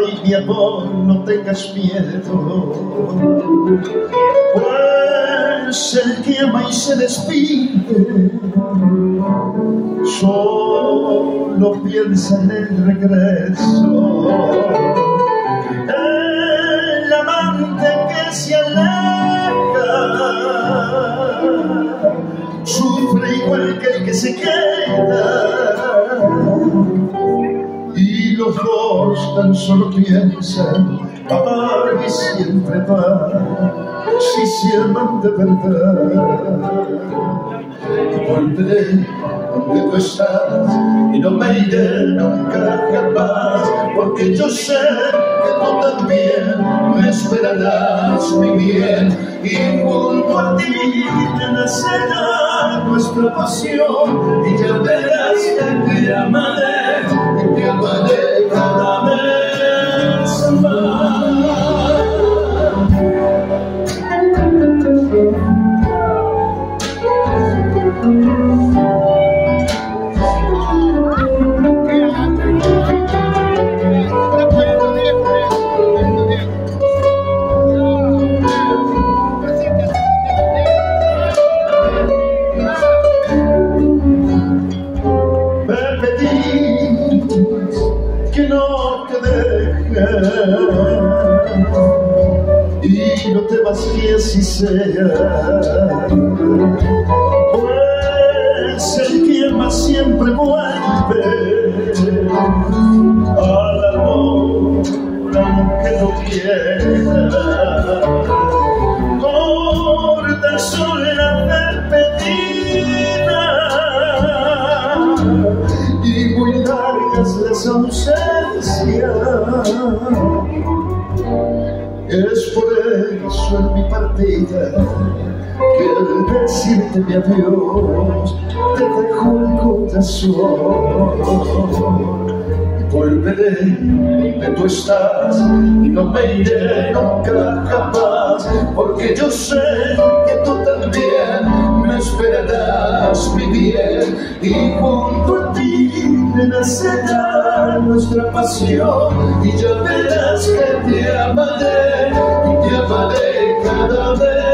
Ay, mi amor, no tengas miedo, pues el que ama y se despide solo piensa en el regreso. El amante que se aleja sufre igual que el que se queda tan solo piensan amar y siempre va si se aman de verdad volveré donde tú estás y no me iré nunca jamás porque yo sé que tú también me esperarás mi bien. Y junto a ti nacerá nuestra pasión y ya verás que te amaré y no te vacíes si sea pues el que ama siempre vuelve Es por eso en mi partida que al decirte mi adiós te dejo el corazón. Y volveré donde tú estás y no me iré nunca jamás porque yo sé que tú también me esperarás mi bien y junto a ti nacerá nuestra pasión. Y ya verás que te amaré y te amaré cada vez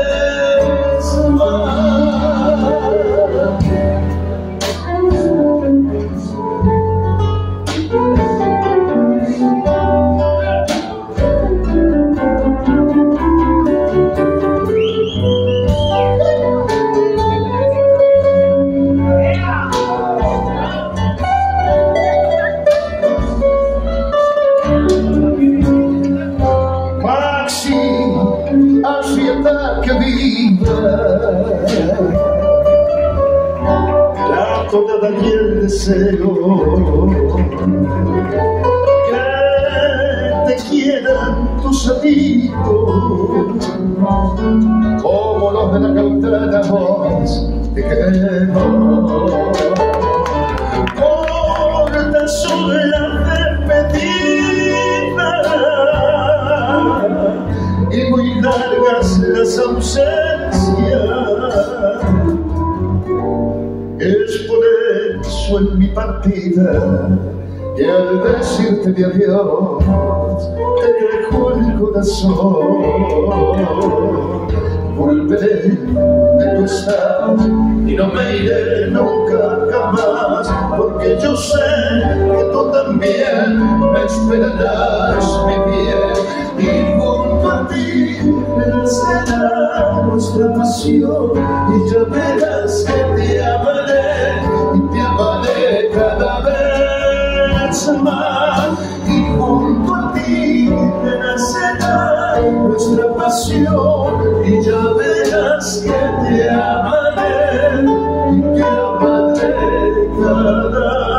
Aprieta que viva. Trato de darle el deseo que te quieran tus amigos, como los de la cautada voz te queremos. Corta sola largas las ausencias. Es por eso en mi partida que al decirte mi adiós te dejo el corazón. Volveré de tu estás y no me iré nunca jamás porque yo sé que tú también me esperarás mi bien y junto a ti nacerá nuestra pasión y ya verás que te amaré y te amaré cada vez más. Y junto a ti nacerá nuestra pasión y ya verás que te amaré y te amaré cada vez